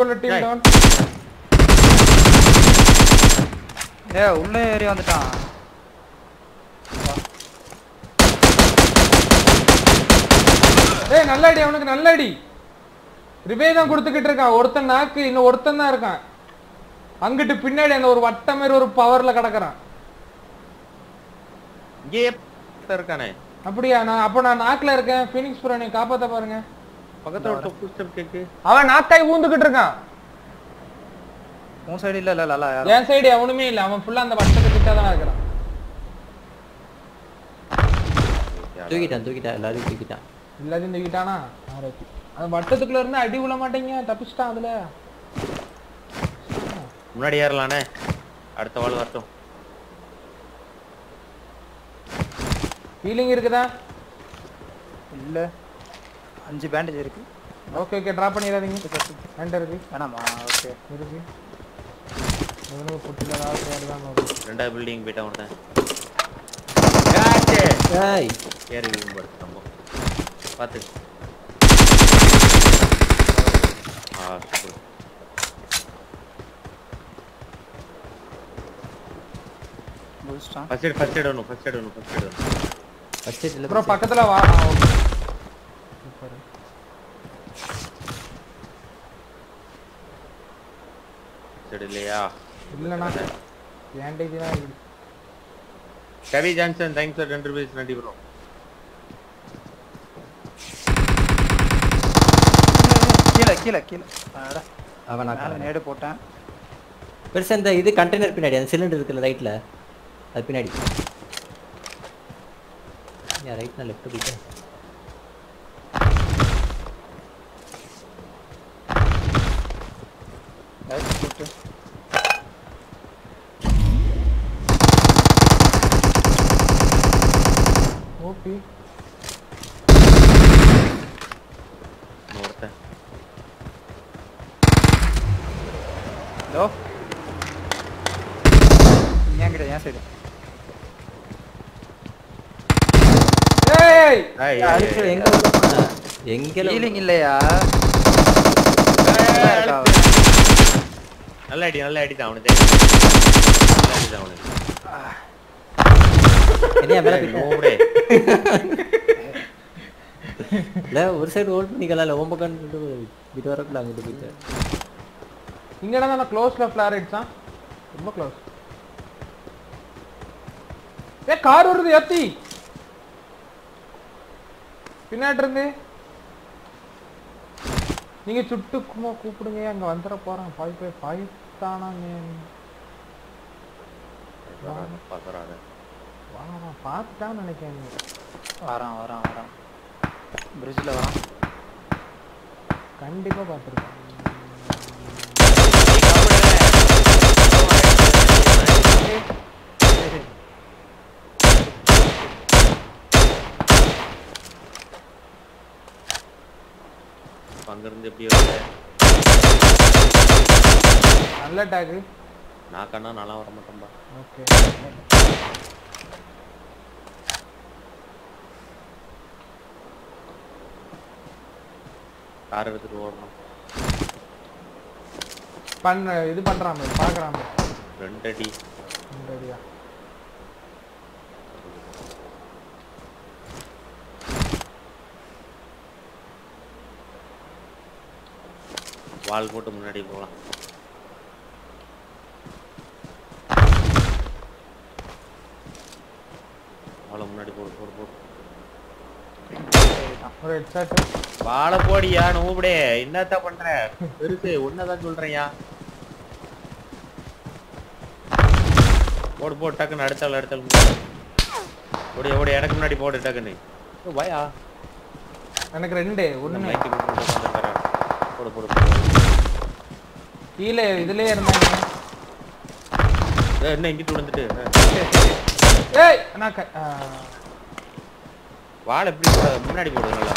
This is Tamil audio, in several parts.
இங்குள்ள டீம் ஏய். டவுன் ஏ உள்ள ஏறி வந்துட்டான். ஏய் நல்ல அடி அவனுக்கு நல்ல அடி. ரிவே தான் கொடுத்துக்கிட்டு இருக்கான். ஒருத்தன் நாக்கு இன்னும் ஒருத்தன் தான் இருக்கான். அங்கிட்டு பின்னாடி அந்த ஒரு வட்ட மாதிரி ஒரு பவர்ல கிடக்குறான். இருக்கானே. அப்படியா? நான் அப்ப நான் நாக்குல இருக்கேன். ஃபீனிக்ஸ் ப்ரோ நீ காப்பாத்த பாருங்க. பக்கத்துல ஒரு ஃபுட் ஸ்டெப் கேக்கு அவன் நாக்காய் ஊந்துகிட்டு இருக்கான். உன் சைடு இல்ல இல்ல இல்ல என் சைடு எவனுமே இல்ல. அவன் ஃபுல்லா அந்த வட்டத்தை கிட்ட தான் இருக்கிறான். தூக்கிட்டான் தூக்கிட்டான் எல்லாரையும் தூக்கிட்டான். எல்லாத்தையும் தூக்கிட்டானா. அந்த வட்டத்துக்குள்ள இருந்து அடி விழ மாட்டேங்க. தப்பிச்சிட்டான் அதுல. முன்னாடி ஏறலானே. அடுத்த வாள் வரட்டும். ஃபீலிங் இருக்குதா? இல்ல. அஞ்சு பேண்டேஜ் இருக்கு. ஓகே ஓகே டிராப் பண்ணிடாதீங்க. வேண்டாம் இருக்கு. வேணாமா ஓகே இருக்கு. எவனுக்கு புட்டில ஏதாவது தேடுதான் வரும். ரெண்டாவது பில்டிங் போயிட்டா ஒருத்தன் ஏய் ஏறி பாரு நம்ம பார்த்து ஆ super first aid first aid வேணும் ஃபர்ஸ்ட் எய்ட் வேணும் ஃபர்ஸ்ட் எய்ட் வேணும். ஃபர்ஸ்ட் இல்ல ப்ரோ பக்கத்துல வா. ஃபர்ஸ்ட் எய்ட் இல்லையா? பேண்டேஜ் தான் இருக்கு. கவி ஜான்சன் தேங்க்ஸ் சார் ரெண்டு ருபீஸ் நன்றி ப்ரோ கீழே கீழே கீழே. அடடா. அவனா மேல நேடு போட்டேன். பெருசா இந்த இது கண்டெய்னர் பின்னாடி அந்த சிலிண்டர் இருக்குல்ல ரைட்ல அது பின்னாடி. யா ரைட்ல லெஃப்ட் போயிட்டு லைட் போட்டு ஓபி இன்னும் ஒருத்தன் ஹலோ ஏன் கிட்ட ஏன் சைடு ஏய் ஏய், அதுக்கு ஏய், எங்க உள்ள போன? எங்க ஹீலிங் இல்லையா? நல்ல அடி நல்ல அடி தான் அவனுக்கு நல்ல அடி தான் அவனுக்கு மேல. இல்ல ஒரு சைடு ஹோல்ட் பண்ணிக்கலாம் இல்ல ஓம்ப கண்டு இது வரக்குள்ள அங்கிட்டு போயிட்டு இங்கடா தான் க்ளோஸ்ல ஃபிளார் அடிச்சான் ரொம்ப க்ளோஸ் ஏ கார் வருது ஏத்தி. பின்னாடி இருந்து. நீங்க சுட்டுக்குமா கூப்பிடுங்க அங்க வந்துட போறான். பாய் போய் பாய் தானாங்க. பாக்குறாங்க வா பார்த்துட்டான்னு நினைக்கிறேன் வரான் வரான் வரான். பிரிட்ஜில் வரான். கண்டிப்பா பார்த்துருக்கேன். அங்கிருந்து எப்படி நல்ல டேகு நான் கண்ணா நல்லா வர மாட்டேன்பா. ஓகே கார் எடுத்துட்டு ஓடணும். பண்ண இது பண்றாம பாக்குறாம ரெண்டு அடி. ரெடியா வால் போட்டு முன்னாடி போகலாம். வாழை முன்னாடி போடு போடு போடு. வாழை போடியா நூபடே. என்னத்த பண்ற? பெருசு உன்னதான் சொல்றேன்யா. போடு போடு டக்குன்னு அடுத்தாள் அடுத்தாள் ஓடி ஓடி எனக்கு முன்னாடி போடு டக்குன்னு. வாயா. எனக்கு ரெண்டு உட்காந்துருக்கறேன். போடு போடு போடு. கீழே இதுலயே இருந்தாங்க என்ன? இங்கிட்டு விழுந்துட்டு? ஏய். ஆ, வாழை எப்படி முன்னாடி போடு நல்லா.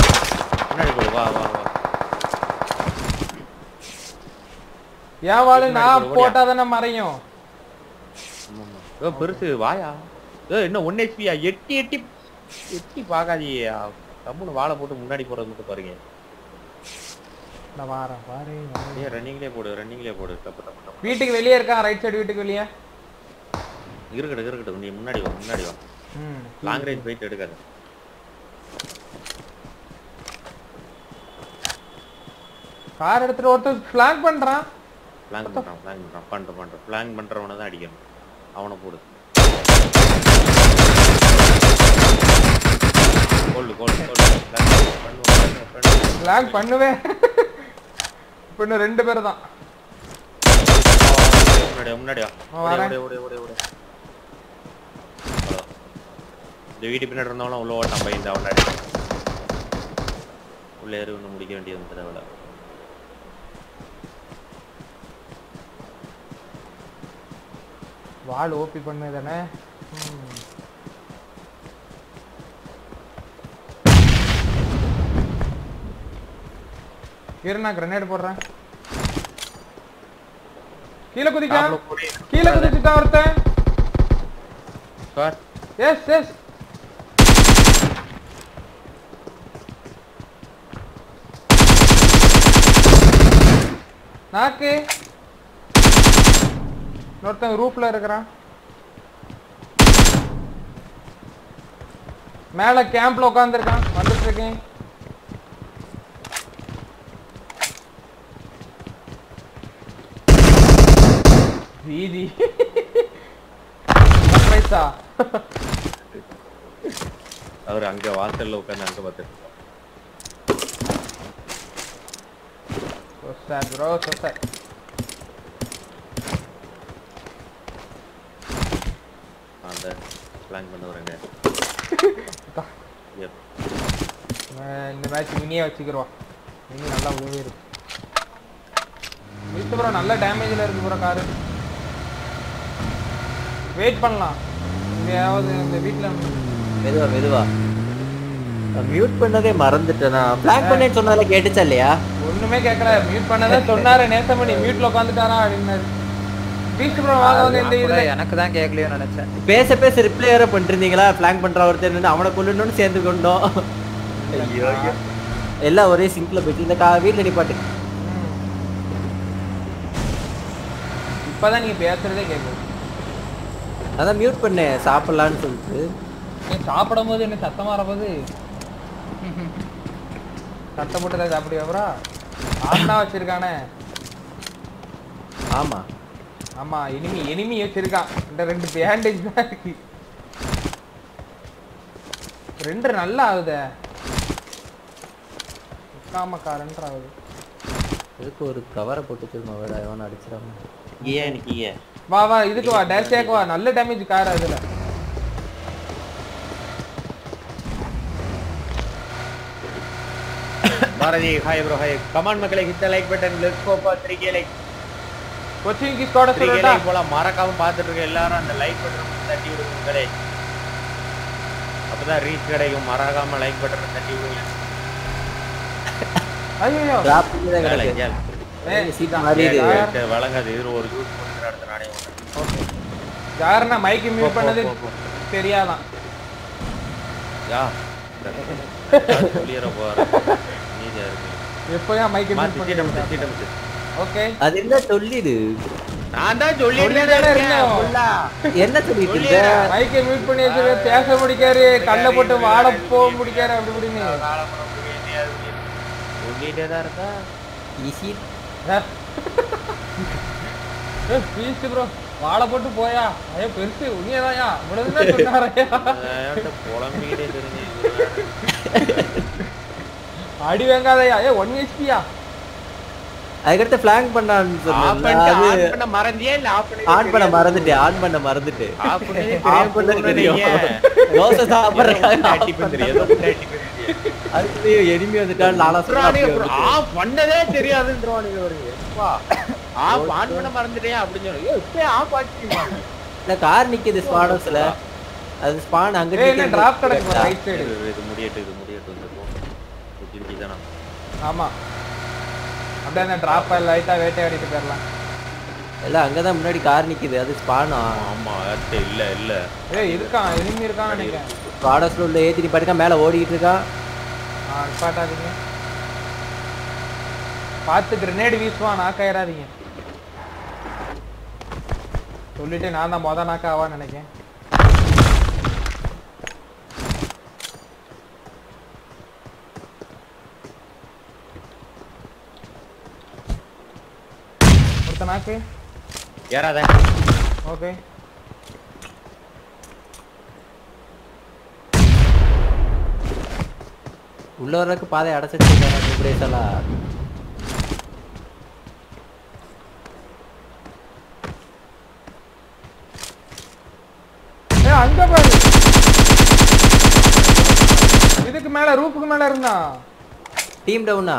முன்னாடி போடு வா வா வா. என் வாழு நான். போட்டா தானே மறையும். பெருசு வாயா? ஏ என்ன ஒன் ஹெச்பியா எட்டி எட்டி எட்டி பார்க்காதீயா கம்முன்னு வாழை போட்டு முன்னாடி போறது மட்டும் பாருங்க. நான் வாரேன் வாரேன். ஏய் ரன்னிங்லயே போடு ரன்னிங்லயே போடு. டப்பு டப்பு டப்பு வீட்டுக்கு வெளியே இருக்கான் ரைட் சைடு வீட்டுக்கு வெளியே? இருக்கட்டும் இருக்கட்டும். நீ முன்னாடி வா முன்னாடி வா. லாங் ரேஞ்ச் போயிட்டு எடுக்காத. கார் எடுத்துட்டு ஒருத்தர் ஃபிளாக் பண்றான். பிளாங் பண்றான் பிளாங் பண்றான். பண்ற பண்ற பிளாங் பண்றவனை தான் அடிக்கணும். அவனை போடு. கோல்டு கோல்டு கோல்டு ஃபிளாக் பண்ணுவேன். இப்போ இன்னும் ரெண்டு பேர் தான். முன்னாடி முன்னாடி அவ்வளவுதான். இந்த வீட்டு பின்னாடி இருந்தவனும் உள்ள ஓட்டான் பையன் அவன் அடி. உள்ள ஏறி ஒன்று முடிக்க வேண்டியது இந்த தடவை வால் ஓபி பண்ணு தானே. இரு நான் கிரனேட் போடுறேன். கீழே குதிக்கான் கீழே குதிச்சுட்டான் ஒருத்தன். சார் எஸ் எஸ் நாக்கு. இன்னொருத்தன் ரூஃப்ல இருக்கிறான். மேல கேம்ப்ல உட்காந்துருக்கான் வந்துட்டு இருக்கேன். ஜிஜி பைசா அவர் அங்க வாசல்ல உட்காந்து அங்க பார்த்துட்டு bro. So sad. அந்த பிளான் பண்ண வரேங்க இந்த மேட்ச் மினியே வச்சுக்கிறோம். மினி நல்லா உதவி இருக்கு. ப்ரோ நல்ல டேமேஜில் இருக்கு ப்ரோ காரு வெயிட் பண்ணலாம். எங்கேயாவது இந்த வீட்டில் மெதுவா மெதுவா. மியூட் பண்ணதே மறந்துட்டேன். நான் பிளாக் பண்ணேன்னு சொன்னாலே கேட்டுச்சா இல்லையா? ஒண்ணுமே கேட்கல மியூட் பண்ணதான் சொன்னாரு. நேசமணி மியூட்ல உட்காந்துட்டாரா அப்படின்னாரு. எனக்கு தான் கேட்கலையோ நினைச்சேன். பேச பேச ரிப்ளை வேற பண்ணிருந்தீங்களா? பண்ற ஒருத்தர் நின்னு அவனை கொல்லணும்னு சேர்ந்து கொண்டோம். ஐயோ. எல்லாம் ஒரே சிங்க்ல போயிட்டு இந்த கா வீட்டுல நிப்பாட்டு. இப்பதான் நீங்க பேசுறதே கேட்குது அதான் மியூட் பண்ணேன் சாப்பிடலான்னு சொல்லிட்டு. சாப்பிடும் போது என்ன சத்தமா வரப்போது சட்டை போட்டு தான் சாப்பிடுவா ப்ரோ? ஆனா வச்சிருக்கானே. ஆமா. ஆமா எனிமி எனிமி வச்சிருக்கான். இந்த ரெண்டு பேண்டேஜ் தான் இருக்கு. ரெண்டு நல்லா ஆகுதே. முக்காமக்கா ரெண்டு ஆகுது. இதுக்கு ஒரு கவரை போட்டு திரும்ப வேற எவனை அடிச்சிடாம? ஏன் நிக்கீங்க வா வா இதுக்கு வா டேஷியாக்கு வா. நல்ல டேமேஜ் கார் அதுல Bharathi hi bro hi come on மக்களே hit like button let's go for 3k like Cochin Ki squad 3k சொல்லட்டா போலாம். மறக்காம பார்த்துட்டு இருக்க எல்லாரும் அந்த லைக் பட்டன் தட்டி விடுங்க மக்களே. அப்பதான் ரீச் கிடைக்கும். மறக்காம லைக் பட்டன் தட்டி விடுங்க. ஐயோ பண்ணி வழங்காது இது ஒரு ஜூஸ் போட்டு அடுத்த நானே. யாருன்னா மைக்கு மியூட் பண்ணது. தெரியாதான். யா சொல்லிடுற போற நீதியா இருக்கு எப்போயா மைக்கு மியூட் பண்ணி ஓகே அது என்ன சொல்லிடு? நான் தான் சொல்லிட்டே. இருக்கேன். என்ன சொல்லிட்டு இருந்த மைக்கை மியூட் பண்ணி வச்சு பேச முடிக்காரு கல்ல போட்டு வாட போக முடிக்காரு அப்படி இப்படின்னு. சொல்லிட்டே தான் இருக்கா? பீஸ் ப்ரோ வாழை போட்டு போயா. ஐயோ பெருசு உண்மையதாயா இவ்வளவுதான் சொன்னாரையா அதான் புலம்பிக்கிட்டே தெரிஞ்சு அடி வேங்காதயா. ஏ ஒன் ஹெச்பியா அதுக்கடுத்து பிளாங்க் பண்ணான்னு ஆஃப் சொன்னேன் மறந்தியே இல்ல ஆஃப் பண்ணி ஆன் பண்ண மறந்துட்டேன். ஆன் பண்ண மறந்துட்டு. ஆஃப் பண்ணி ஆஃப் பண்ண தெரியும். தோசை சாப்பிடுறதுக்காக அதுக்கு எனிமி வந்துட்டான் நானா ஆஃப் பண்ணதே தெரியாதுன்றவானுங்க வருங்க ஆஃப் ஆன் பண்ண மறந்துட்டேன் அப்படின்னு சொல்லி ஏய், இப்பயே ஆஃப் ஆக்கிட்டீங்க இல்ல கார் நிக்குது ஸ்பாடர்ஸ்ல அது ஸ்பான் அங்க என்ன நிக்குது. டிராப் கிடக்கு ரைட் சைடு இது இது முடியட்டும் இது முடியட்டும் இந்த போ. திருப்பி தானே. ஆமா. அப்படியே அந்த டிராப் லைட்டா வேட்டையாடிட்டு போயிடலாம். இல்ல அங்கதான் முன்னாடி கார் நிக்குது அது ஸ்பானா ஆமா அது இல்ல இல்ல. ஏய் இருக்கான் எனிமி இருக்கான்னு நினைக்கிறேன். ஸ்பாடர்ஸ்ல உள்ள ஏத்தி நிப்பாட்டிக்கா மேல ஓடிக்கிட்டு இருக்கான். ஆ நிப்பாட்டாதீங்க பார்த்து கிரனேடு வீசுவான் நாக்காயிராதீங்க சொல்லிட்டு நான் தான் மொத நாக்காவான்னு நினைக்கேன் ஒருத்த நாக்கு ஏறாத ஓகே உள்ள வர்றதுக்கு பாதை அடைச்சிட்டு பிரேசெல்லாம் ஏ அங்க பாரு. இதுக்கு மேல ரூஃபுக்கு மேல இருந்தான் டீம் டவுனா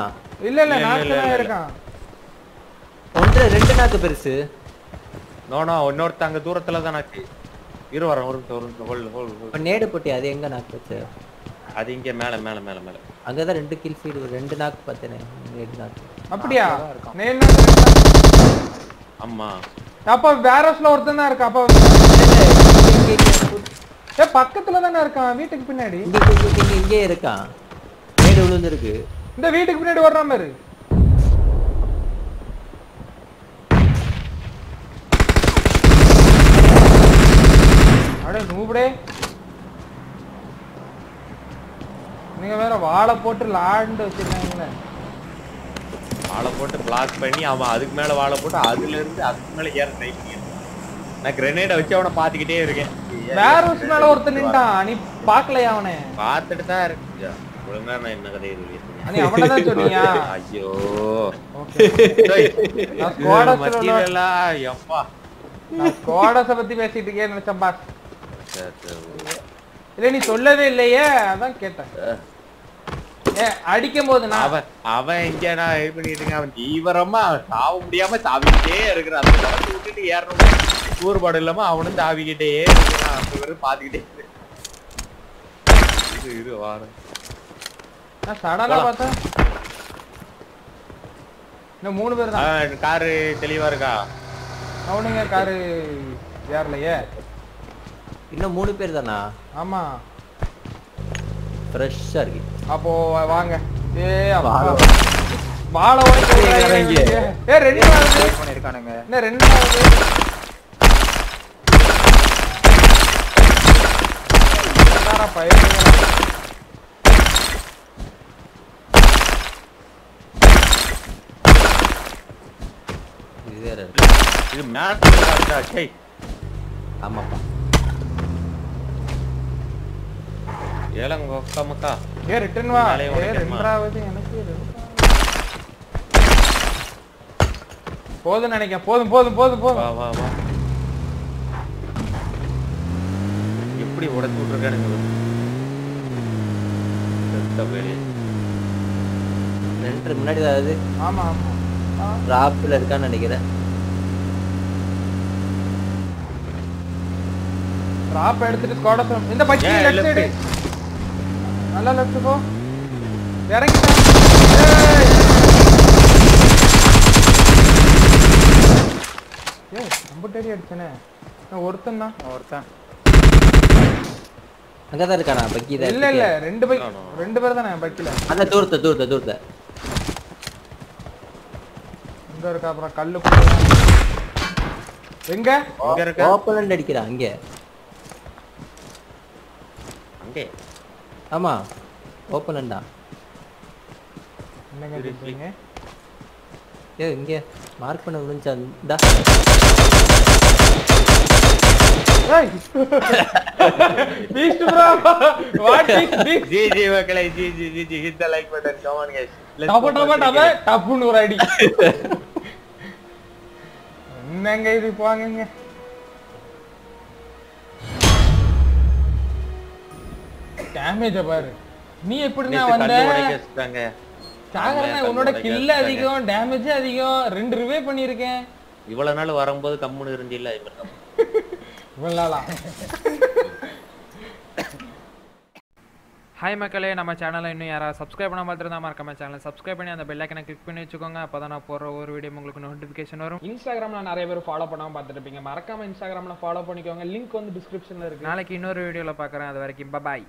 இல்ல இல்ல இல்ல. இருக்கான். ஒன்றரை ரெண்டு நாக்கு பெருசு. நோனோ இன்னொருத்த அங்க தூரத்துல தான் நாக்கு இரு வரேன் ஒரு நிமிஷம், ஒரு நிமிஷம் ஹோல்டு ஹோல்டு இப்ப நேடு போட்டி அது எங்க நாக்கு வச்ச? அது இங்க மேல மேல மேல மேல. அங்கதான் ரெண்டு கில் ஃபீடு ரெண்டு நாக்கு பார்த்தேனே. நேடு நாக்கு அப்படியா? ரெண்டு நாக்கு. ஆமா அப்ப வேரஸ்ல ஒருத்தன் தான் இருக்கா அப்ப ஏ பக்கத்துல தானே இருக்கான். வீட்டுக்கு பின்னாடி. இங்க, இங்க, இங்க, இருக்கான். நேடு விழுந்திருக்கு. இந்த வீட்டுக்கு பின்னாடி வர்ற மாதிரி அட நூபடே. நீங்க வேற வாழை போட்டு லாண்டு வச்சிருக்காங்களே. வாழை போட்டு பிளாக் பண்ணி அவன் அதுக்கு மேல வாழை போட்டு அதுல இருந்து அதுக்கு மேல ஏற ட்ரை நான் கிரனேட வச்சு அவனை பாத்துக்கிட்டே இருக்கேன். வேற ஹவுஸ் மேல ஒருத்தன் நின்ட்டான் நீ பாக்கலையா அவனை? பார்த்துட்டு தான் இருக்கு ஒழுங்கா நான் என்ன கதையை அவனை தான் சொன்னியா ஐயோ. சொல்ல- ஆ? எப்பா. ஸ்குவாடஸ பத்தி பேசிட்டு சரி, சரி. இல்ல நீ சொல்லவே இல்லையே. அதான் கேட்டேன். அடிக்கும் போது நான் அவன் அவன் நான் இது பண்ணிட்டு இருக்கேன் அவன் தீவிரமா சாவ முடியாம சாவிக்கிட்டே இருக்கிறான். அந்த குளத்தை விட்டுட்டு ஏறணும் கூறுபாடு இல்லாம அவனும் தாவிக்கிட்டே இருக்கிறான். அந்த வெறும் பாத்துக்கிட்டே. இரு இரு வாரம் நான் சடனா பார்த்தேன் இன்னும் மூணு பேர் தான். காரு தெளிவா இருக்கா? அவனுங்க காரு ஏறலையே. இன்னும் மூணு பேர் தானா? ஆமா. ஃப்ரெஷ்ஷா இருக்கு. அப்போ வாங்க. ஏ வாழை. வாழை உடைக்க. ஏ ரெண்டு ஆகுது Wait பண்ணிருக்கானுங்க என்ன ரெண்டு பையனுங்களா? இது வேற இருக்கு. இது மேட்ச் சை ஆமாப்பா. ஏலங்க மக்கா ஏ ரிட்டர்ன் வா. ஏ? ரெண்டாவது எனக்கு. போதும் நினைக்கிறேன். போதும் போதும் போதும் வா போதும். வா வா எப்படி உடைச்சு விட்டுருக்கானுங்க. ரெண்டு முன்னாடி அதாவது ஆமா ஆமா. டிராப்ல இருக்கான்னு நினைக்கிறேன். டிராப் எடுத்துட்டு ஸ்குவாட இந்த ஏன் லெஃப்ட்? சைடு நல்லா லெஃப்ட் போ இறங்கிட்டேன் ஏய். ஏய் கம்புட்டரி அடிச்சனே. நான் ஒருத்தன் தான். ஒருத்தன். அங்கதான் இருக்கானா? பக்கி தான் இல்ல இல்ல. ரெண்டு பைக். ரெண்டு பேர் தானே பைக்கில. அந்த தூரத்தை தூரத்தை தூரத்தை. இங்க இருக்கா? அப்புறம் கல்லு எங்க? எங்க இருக்க? ஓப்பனண்ட் அடிக்கிறான் அங்க அங்கே. ஆமா ஓப்பனண்டா என்னங்க பேசுறீங்க ஏ இங்க மார்க் பண்ண விழுந்துச்சா இந்தா ஏய் beast bro what is this G G மக்களே G G G G hit the like button come on guys டப டப டப டப்புன்னு ஒரு அடி என்னங்க இது போங்கங்க டேமேஜ பாரு. நீ எப்படி நான் வந்த? சாகரனா உன்னோட கண்ணு கில் உடைக்க அதிகம் டேமேஜ் அதிகம். ரெண்டு ரிவே பண்ணிருக்கேன் இவ்வளவு நாள் வரும்போது கம்முன்னு இருந்தில்ல இவ்வளவு நாளா? ஹாய் மக்களே நம்ம சேனலை இன்னும் யாராவது சப்ஸ்கிரைப் பண்ண பார்த்துருந்தா மறக்காம சேனலை சப்ஸ்கிரைப் பண்ணி அந்த பெல் ஐக்கனை கிளிக் பண்ணி வச்சுக்கோங்க. அப்போ தான் நான் போடுற ஒரு வீடியோ உங்களுக்கு நோட்டிஃபிகேஷன் வரும். இன்ஸ்டாகிராம்ல நிறைய பேர் ஃபாலோ பண்ணாம பார்த்துட்டு இருப்பீங்க மறக்காம இன்ஸ்டாகிராம்ல ஃபாலோ பண்ணிக்கோங்க. லிங்க் வந்து டிஸ்கிரிப்ஷன்ல இருக்கு. நாளைக்கு இன்னொரு வீடியோவில் பார்க்குறேன். அது வரைக்கும் பாய்